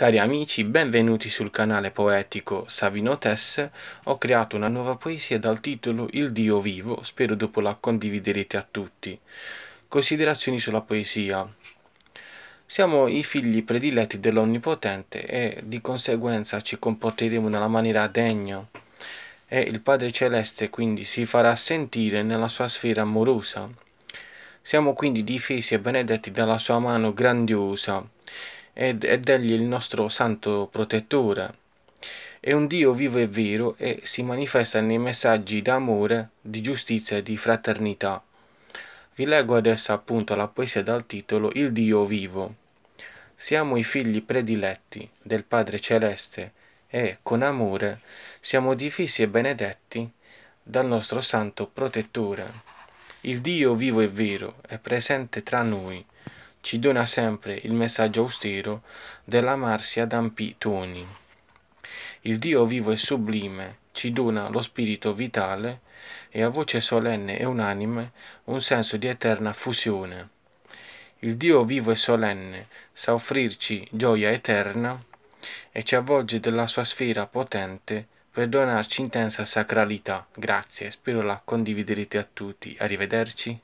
Cari amici, benvenuti sul canale poetico Savino Tess. Ho creato una nuova poesia dal titolo Il Dio vivo, spero dopo la condividerete a tutti. Considerazioni sulla poesia. Siamo i figli prediletti dell'Onnipotente e di conseguenza ci comporteremo nella maniera degna e il Padre Celeste quindi si farà sentire nella sua sfera amorosa. Siamo quindi difesi e benedetti dalla sua mano grandiosa ed, ed egli il nostro santo protettore. È un Dio vivo e vero e si manifesta nei messaggi d'amore, di giustizia e di fraternità. Vi leggo adesso appunto la poesia dal titolo Il Dio vivo. Siamo i figli prediletti del Padre Celeste e, con amore, siamo difesi e benedetti dal nostro santo protettore. Il Dio vivo e vero è presente tra noi ci dona sempre il messaggio austero dell'amarsi ad ampi toni. Il Dio vivo e sublime ci dona lo spirito vitale e a voce solenne e unanime un senso di eterna fusione. Il Dio vivo e solenne sa offrirci gioia eterna e ci avvolge della sua sfera potente per donarci intensa sacralità. Grazie, spero la condividerete a tutti. Arrivederci.